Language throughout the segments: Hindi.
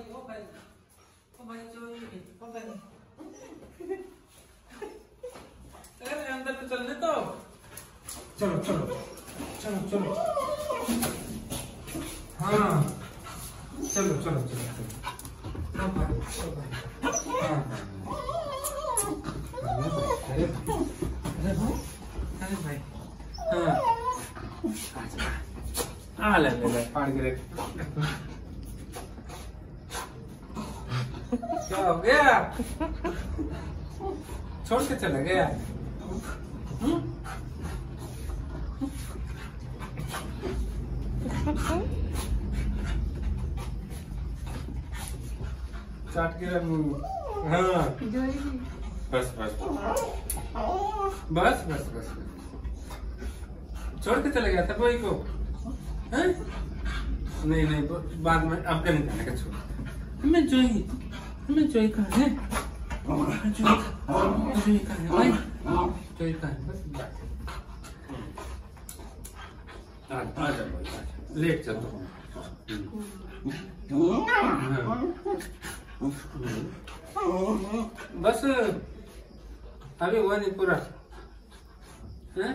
भाई चोरी पता नहीं अरे अंदर तो चलने तो चलो चलो चलो चलो हाँ चलो चलो चलो हाँ हाँ। हाँ, हाँ, हाँ। अरे भाई, अरे भाई, अरे भाई, हाँ आ ले ले ले फाड़ के क्या हो गया छोड़ के चला गया हम्म? चाट के हाँ बस बस बस बस बस छोड़ के चले गया था कोई को हैं? नहीं नहीं बाद में अब का निकालने का छोड़ हमें जोई हमें जोई कहाँ है जोई जोई कहाँ है भाई जोई कहाँ है बस जा भाई, लेट चल तो बस अभी हुआ नहीं पूरा हैं?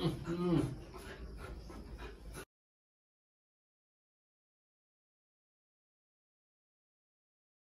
हम्म।